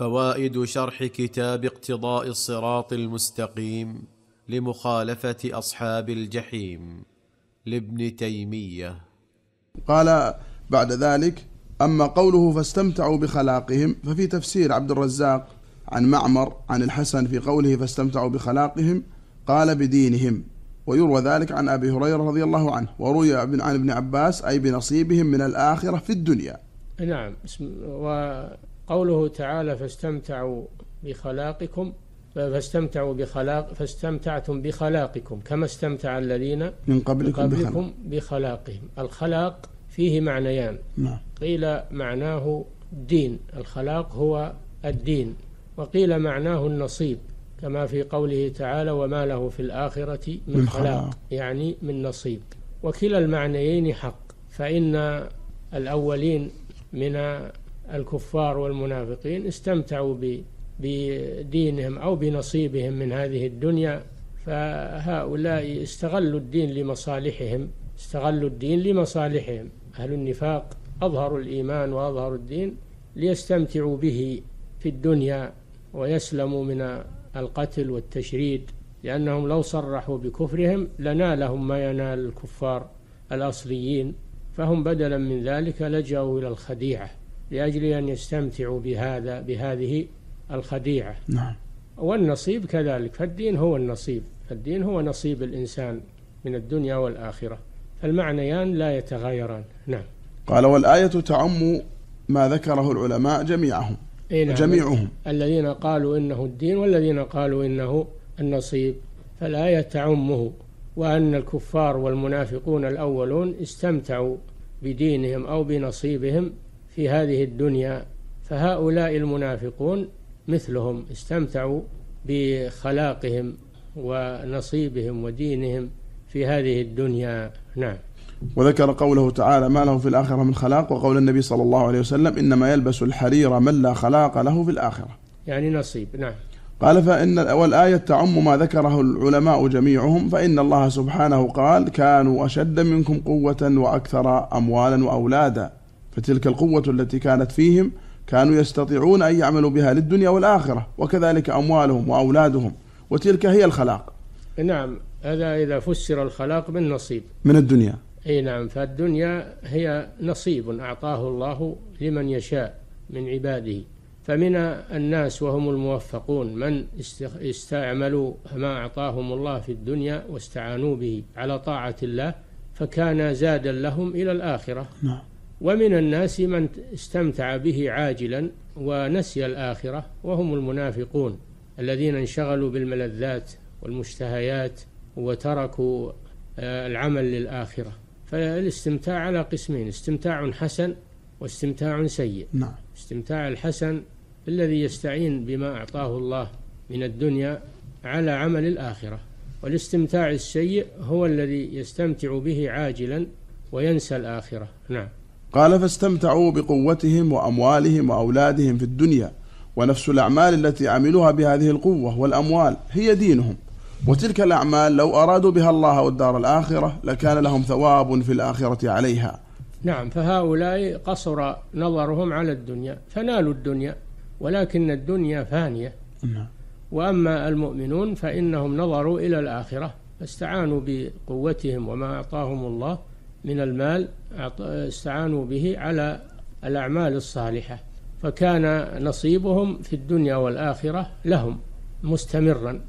فوائد شرح كتاب اقتضاء الصراط المستقيم لمخالفة أصحاب الجحيم لابن تيمية. قال بعد ذلك أما قوله فاستمتعوا بخلاقهم ففي تفسير عبد الرزاق عن معمر عن الحسن في قوله فاستمتعوا بخلاقهم قال بدينهم ويروى ذلك عن أبي هريرة رضي الله عنه وروي عن ابن عباس أي بنصيبهم من الآخرة في الدنيا. نعم وقوله تعالى فاستمتعوا بخلاقكم فاستمتعوا بخلاق فاستمتعتم بخلاقكم كما استمتع الذين من قبلكم, من قبلكم بخلاقهم. الخلاق فيه معنيان. نعم. قيل معناه الدين الخلاق هو الدين وقيل معناه النصيب كما في قوله تعالى وما له في الآخرة من, من خلاق, خلاق. يعني من نصيب. وكلا المعنيين حق فإن الأولين من الكفار والمنافقين استمتعوا بدينهم أو بنصيبهم من هذه الدنيا فهؤلاء استغلوا الدين لمصالحهم استغلوا الدين لمصالحهم. أهل النفاق أظهروا الإيمان وأظهروا الدين ليستمتعوا به في الدنيا ويسلموا من القتل والتشريد لأنهم لو صرحوا بكفرهم لنالهم ما ينال الكفار الأصليين فهم بدلا من ذلك لجأوا إلى الخديعة. لأجل أن يستمتعوا بهذا بهذه الخديعة. نعم. والنصيب كذلك. فالدين هو النصيب. الدين هو نصيب الإنسان من الدنيا والآخرة. المعنيان لا يتغيران نعم. قال والآية تعم ما ذكره العلماء جميعهم. إيه نعم. جميعهم. الذين قالوا إنه الدين والذين قالوا إنه النصيب. فالآية تعمه. وأن الكفار والمنافقون الأولون استمتعوا بدينهم أو بنصيبهم في هذه الدنيا فهؤلاء المنافقون مثلهم استمتعوا بخلاقهم ونصيبهم ودينهم في هذه الدنيا. نعم. وذكر قوله تعالى ما له في الآخرة من خلاق. وقول النبي صلى الله عليه وسلم إنما يلبس الحرير من لا خلاق له في الآخرة. يعني نصيب. نعم. قال فإن والآية تعم ما ذكره العلماء جميعهم فإن الله سبحانه قال كانوا أشد منكم قوة وأكثر أموالا وأولادا. فتلك القوة التي كانت فيهم كانوا يستطيعون أن يعملوا بها للدنيا والآخرة وكذلك أموالهم وأولادهم وتلك هي الخلاق. نعم هذا إذا فسر الخلاق بالنصيب. من الدنيا. إي نعم فالدنيا هي نصيب أعطاه الله لمن يشاء من عباده. فمن الناس وهم الموفقون من استعملوا ما أعطاهم الله في الدنيا واستعانوا به على طاعة الله فكان زادا لهم إلى الآخرة. نعم. ومن الناس من استمتع به عاجلا ونسي الآخرة وهم المنافقون الذين انشغلوا بالملذات والمشتهيات وتركوا آه، العمل للآخرة. فالاستمتاع على قسمين استمتاع حسن واستمتاع سيء. نعم. استمتاع الحسن الذي يستعين بما أعطاه الله من الدنيا على عمل الآخرة والاستمتاع السيء هو الذي يستمتع به عاجلا وينسى الآخرة. نعم. قال فاستمتعوا بقوتهم وأموالهم وأولادهم في الدنيا ونفس الأعمال التي عملوها بهذه القوة والأموال. هي دينهم. وتلك الأعمال لو أرادوا بها الله والدار الآخرة لكان لهم ثواب في الآخرة عليها. نعم فهؤلاء قصر نظرهم على الدنيا فنالوا الدنيا ولكن الدنيا فانية. نعم. وأما المؤمنون فإنهم نظروا إلى الآخرة فاستعانوا بقوتهم وما أعطاهم الله من المال استعانوا به على الأعمال الصالحة فكان نصيبهم في الدنيا والآخرة لهم مستمرا.